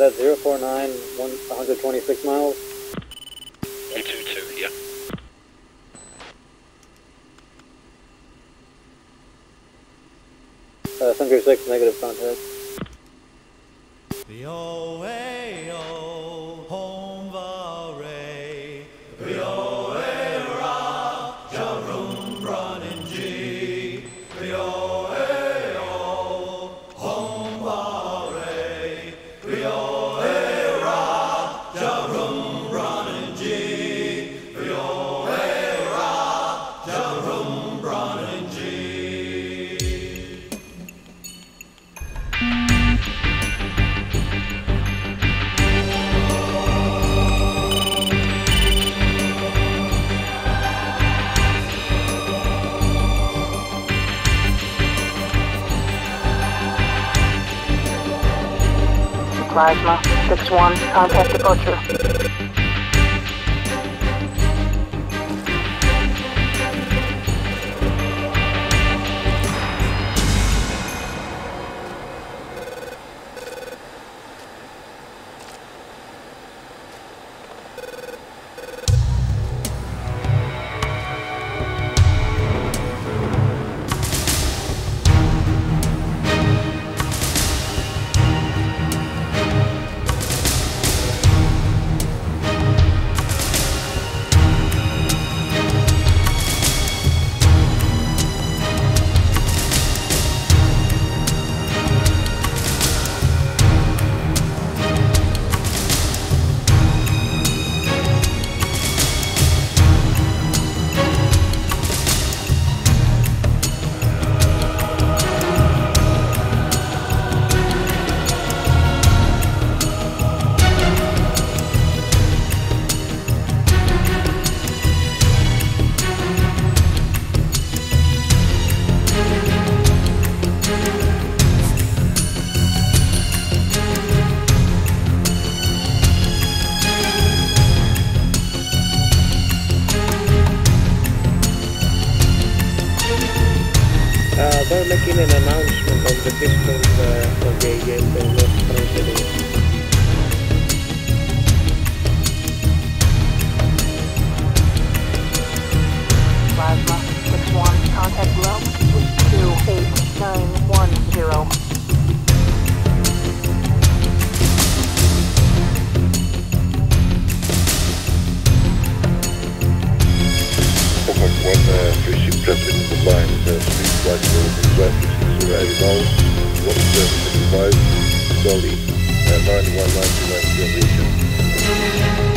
that 049, 126 miles? 122, yeah. Uh, Center 6, negative contact. home Plasma 6-1, contact departure. They're making an announcement on the distance uh, of the transmitting Southwest U.S. jurisdiction.